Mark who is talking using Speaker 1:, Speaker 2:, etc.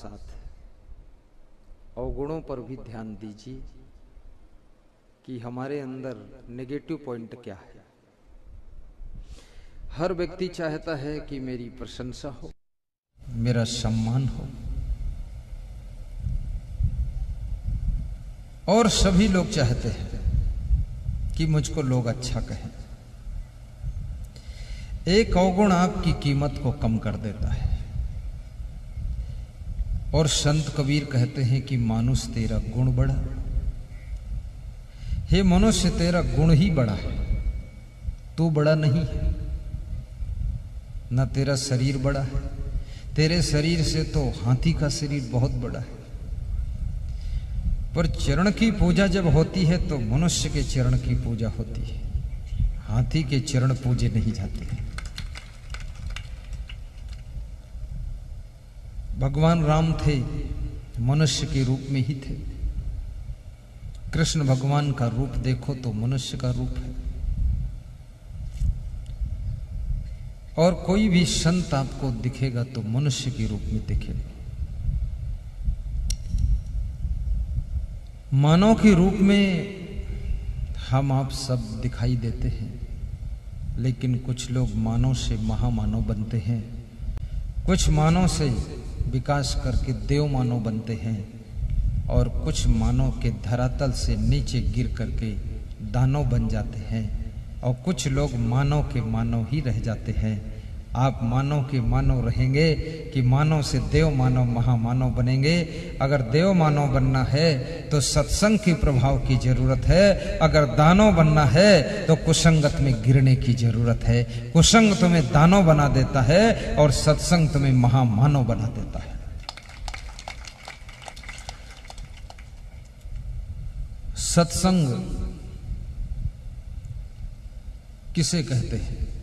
Speaker 1: साथ। अवगुणों पर भी ध्यान दीजिए कि हमारे अंदर नेगेटिव पॉइंट क्या है। हर व्यक्ति चाहता है कि मेरी प्रशंसा हो, मेरा सम्मान हो। और सभी लोग चाहते हैं कि मुझको लोग अच्छा कहें। एक अवगुण आपकी कीमत को कम कर देता है। और संत कबीर कहते हैं कि मानुष तेरा गुण बड़ा हे। मनुष्य, तेरा गुण ही बड़ा है। तू बड़ा नहीं है। न तेरा शरीर बड़ा है। तेरे शरीर से तो हाथी का शरीर बहुत बड़ा है। पर चरण की पूजा जब होती है तो मनुष्य के चरण की पूजा होती है। हाथी के चरण पूजे नहीं जाते। हैं भगवान राम थे, मनुष्य के रूप में ही थे। कृष्ण भगवान का रूप देखो तो मनुष्य का रूप है। और कोई भी संत आपको दिखेगा तो मनुष्य के रूप में दिखेगा। मानव के रूप में हम आप सब दिखाई देते हैं, लेकिन कुछ लोग मानव से महामानव बनते हैं। कुछ मानों से विकास करके देव मानव बनते हैं और कुछ मानव के धरातल से नीचे गिर करके दानव बन जाते हैं और कुछ लोग मानव के मानव ही रह जाते हैं। आप मानव के मानव रहेंगे कि मानव से देव मानव महामानव बनेंगे। अगर देव मानव बनना है तो सत्संग के प्रभाव की ज़रूरत है। अगर दानव बनना है तो कुसंगत में गिरने की ज़रूरत है। कुसंग तुम्हें दानव बना देता है और सत्संग तुम्हें महामानव बना देता है। सत्संग किसे कहते हैं?